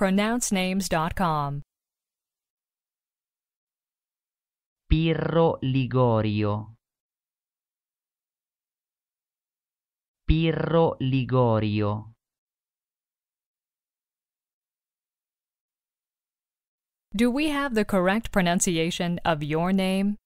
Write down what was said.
PronounceNames.com. Pirro Ligorio. Pirro Ligorio. Do we have the correct pronunciation of your name?